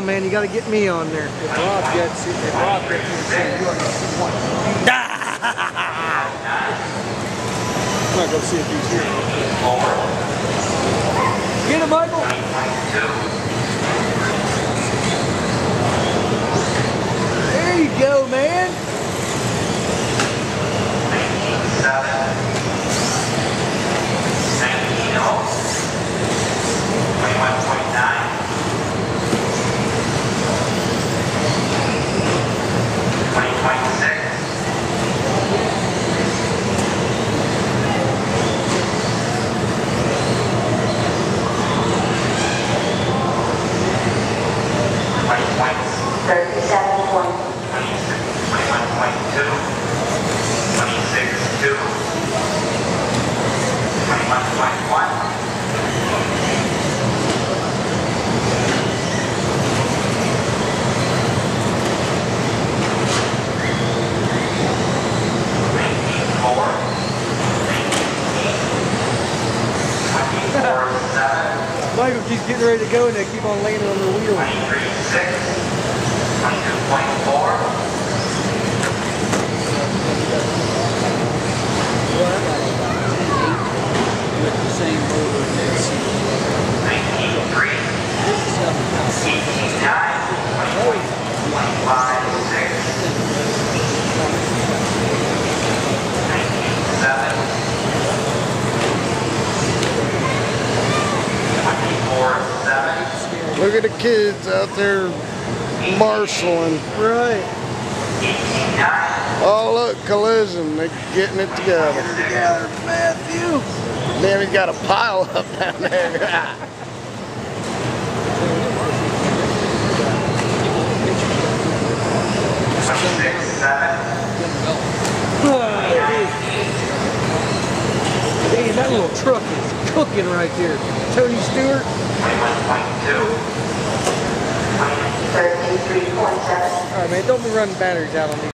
man. You got to get me on there. If Rob gets it, if Rob gets it, you are I'm not going to see if he's here. Get him, Michael. 37 Michael keeps getting ready to go and they keep on landing on the wheel. Look at the kids out there marshaling. Right. Oh look, collision. They're getting it together. Together, Matthew. Damn, he's got a pile up down there. Hey, that little truck is cooking right there. Tony Stewart. Twenty-one point two, thirty-three point seven. All right, man. Don't be running batteries out on me.